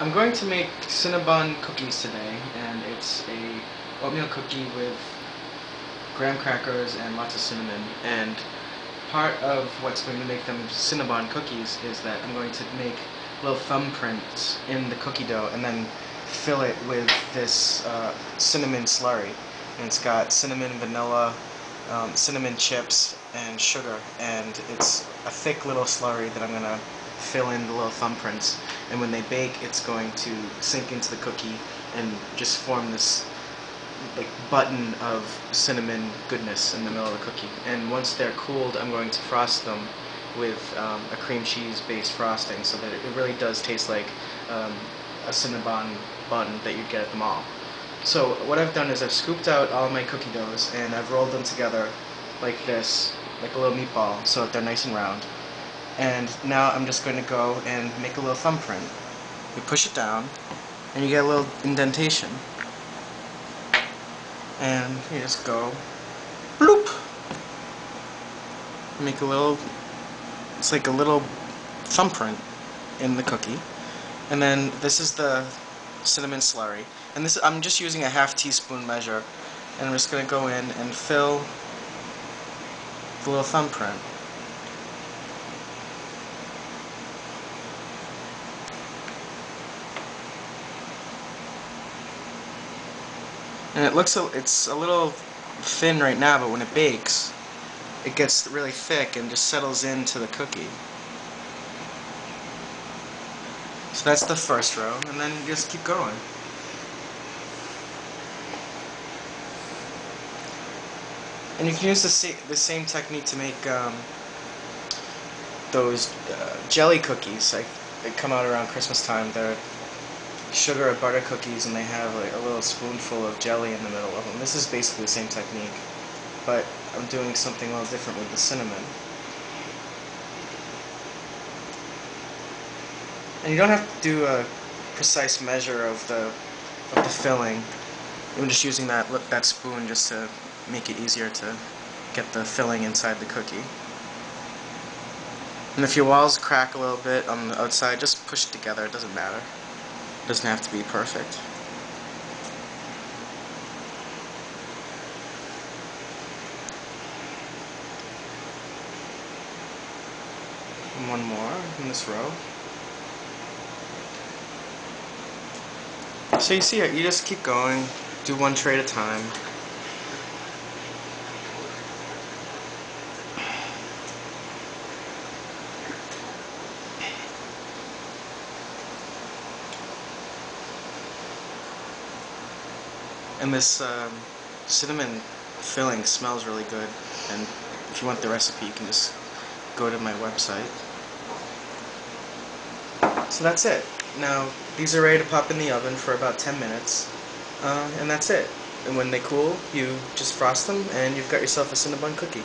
I'm going to make Cinnabon cookies today, and it's a oatmeal cookie with graham crackers and lots of cinnamon. And part of what's going to make them Cinnabon cookies is that I'm going to make little thumbprints in the cookie dough and then fill it with this uh, cinnamon slurry. And it's got cinnamon, vanilla, um, cinnamon chips, and sugar. And it's a thick little slurry that I'm going to fill in the little thumbprints and when they bake it's going to sink into the cookie and just form this like button of cinnamon goodness in the middle of the cookie and once they're cooled I'm going to frost them with um, a cream cheese based frosting so that it really does taste like um, a Cinnabon bun that you'd get at the mall. So what I've done is I've scooped out all my cookie doughs and I've rolled them together like this, like a little meatball, so that they're nice and round and now I'm just going to go and make a little thumbprint. You push it down and you get a little indentation. And you just go bloop! Make a little it's like a little thumbprint in the cookie. And then this is the cinnamon slurry. And this I'm just using a half teaspoon measure and I'm just going to go in and fill the little thumbprint And it looks a, it's a little thin right now, but when it bakes, it gets really thick and just settles into the cookie. So that's the first row, and then you just keep going. And you can use the, sa the same technique to make um, those uh, jelly cookies. Like, they come out around Christmas time. They're sugar or butter cookies and they have like a little spoonful of jelly in the middle of them. This is basically the same technique, but I'm doing something a little different with the cinnamon. And you don't have to do a precise measure of the of the filling. I'm just using that that spoon just to make it easier to get the filling inside the cookie. And if your walls crack a little bit on the outside, just push it together, it doesn't matter doesn't have to be perfect. one more in this row. So you see it, you just keep going, do one tray at a time. And this um, cinnamon filling smells really good. And if you want the recipe, you can just go to my website. So that's it. Now, these are ready to pop in the oven for about 10 minutes. Uh, and that's it. And when they cool, you just frost them, and you've got yourself a Cinnabon cookie.